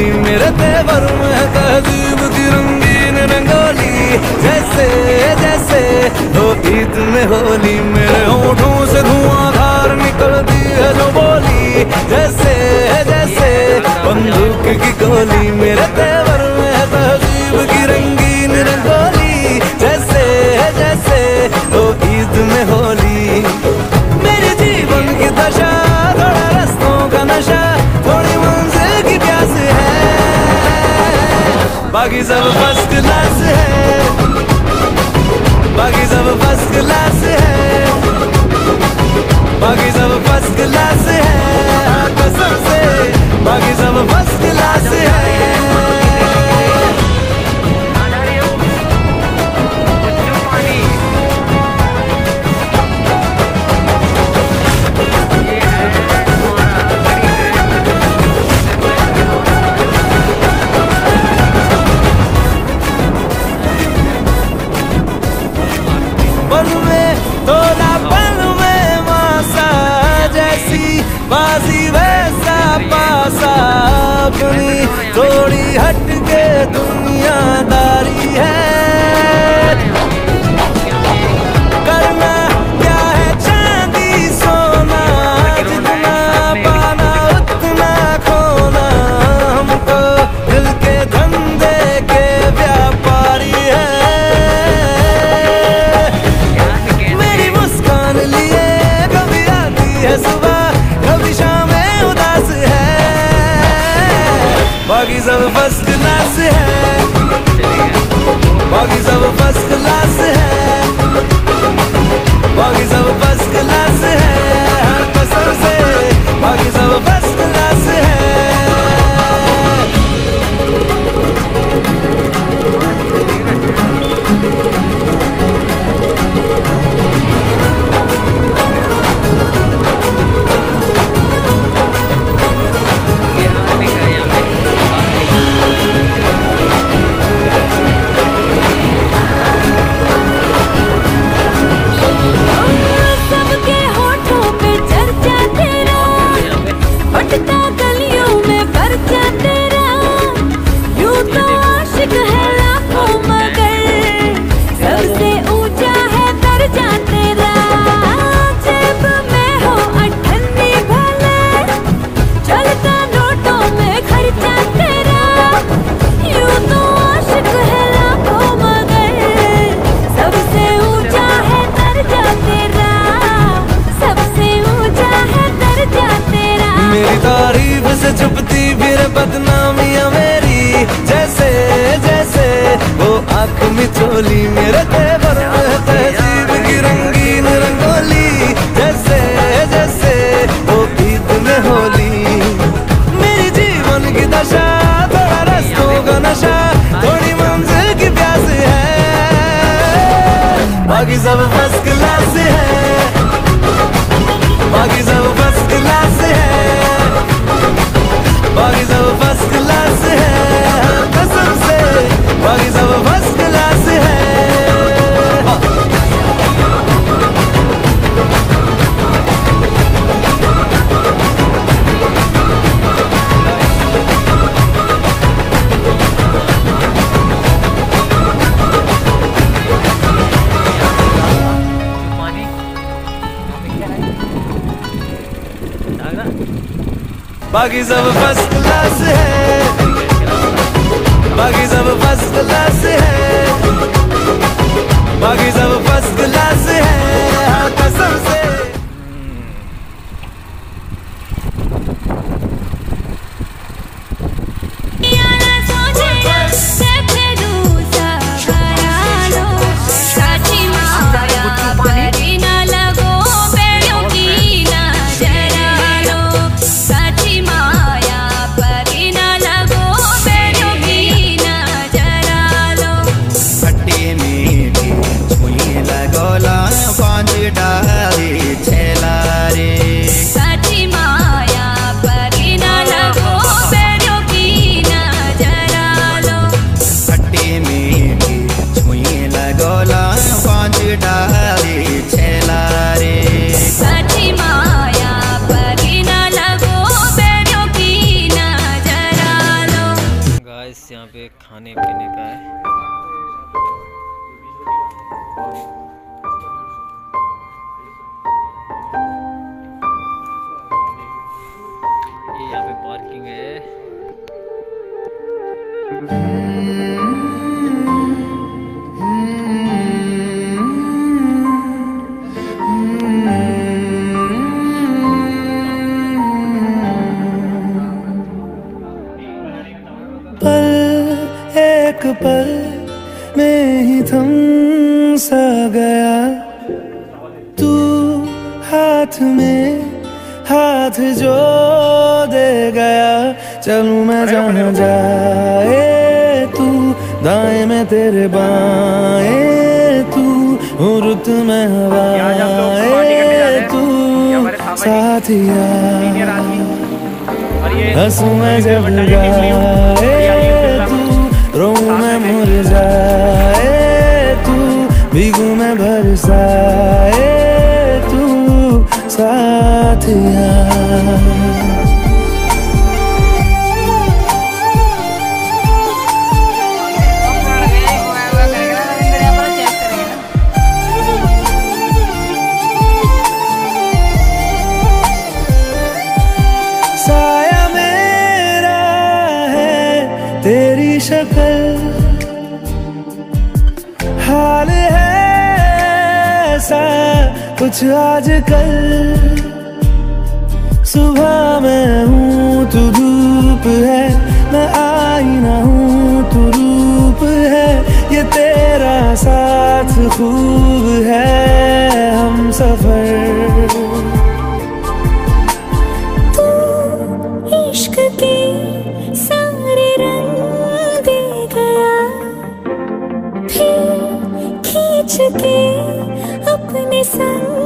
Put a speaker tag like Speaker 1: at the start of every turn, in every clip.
Speaker 1: तेरी मेरे तेवर में तहजीब की रंगीन रंगोली। जैसे जैसे हो ईद में होली मेरे बाकी सब फ़र्स्ट क्लास है। बाकी सब फ़र्स्ट क्लास है। बाकी सब फ़र्स्ट क्लास है। हर कसम से बाकी सब फ़र्स्ट क्लास है। छुपती फिर बदनामिया मेरी जैसे जैसे, वो आँख मिचोली मेरे तेवर में रंगीन रंगोली। जैसे जैसे, वो गीत में होली। मेरी जीवन की दशा, थोड़ा रस्तों का नशा, थोड़ी मंजिल की प्यास है। बाकी सब फ़र्स्ट क्लास है। बाकी सब बागी सब फ़र्स्ट क्लास है कसम से बागी सब बाकी सब फ़र्स्ट क्लास है। बाकी सब फ़र्स्ट क्लास है। बाकी सब फ़र्स्ट क्लास चलूँ मैं जहाँ जाए तू दाएँ में तेरे बाएँ तू रुत में हवाए तू साथिया हंसू मैं जब गाए तू रो मैं मुरझाए तू भीगू मैं बरसाए तू साथिया तेरी शक्ल हाल है ऐसा कुछ आजकल। सुबह मैं हूँ, तू धूप है, मैं आईना हूँ, तू रूप है। ये तेरा साथ खूब है, हम सफ़र।
Speaker 2: अपने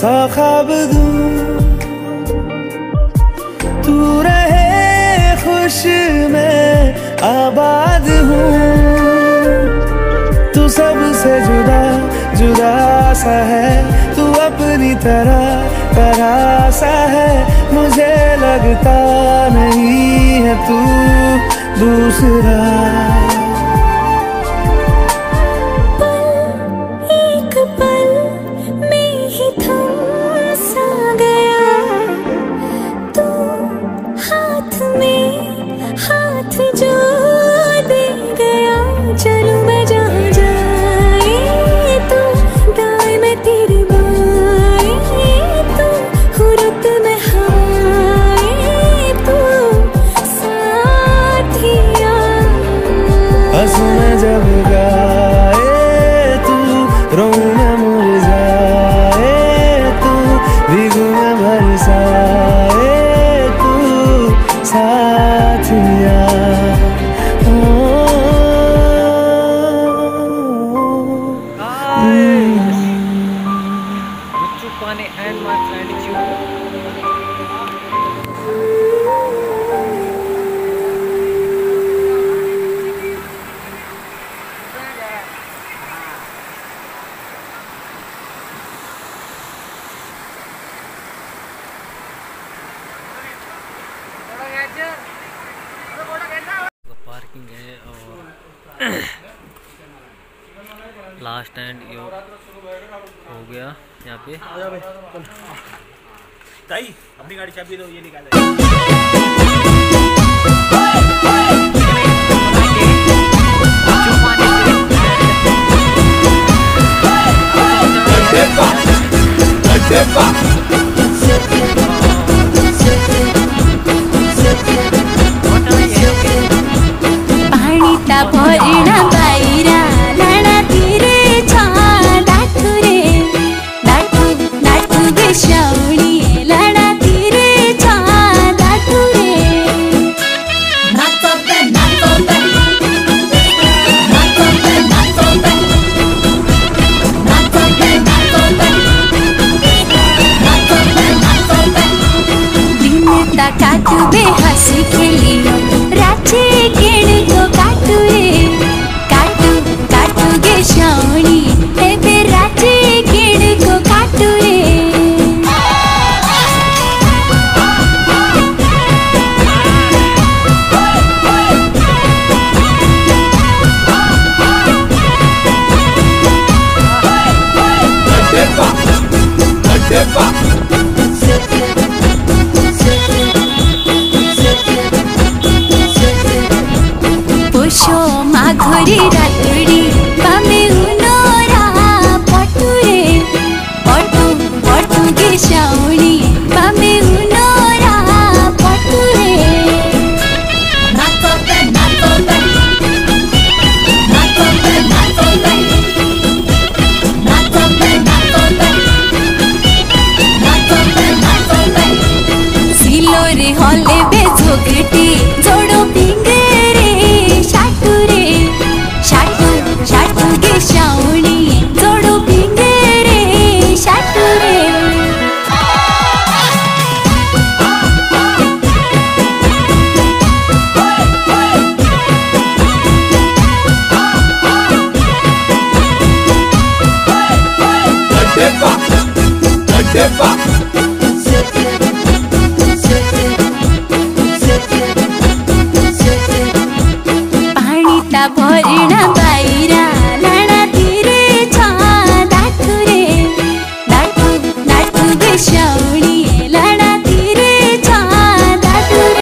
Speaker 1: सौ ख्वाब दूँ तू रहे खुश मैं आबाद हूँ तू सबसे जुदा जुदा सा है तू अपनी तरह तरह सा है मुझे लगता नहीं है तू दूसरा
Speaker 3: लास्ट एंड यो हो गया यहाँ पे
Speaker 4: ताई अपनी गाड़ी चाबी दो ये निकाल
Speaker 2: Epa! ঠিক आघोरी रातुडी बामे उनोरा पटुरे पटु पटु गे शावणी बामे उनोरा पटुरे नाको पे नाको पे नाको पे नाको पे नाको पे नाको पे नाको पे नाको पे सिलोरे हले
Speaker 5: बे झोकटी जोड़ Fuck.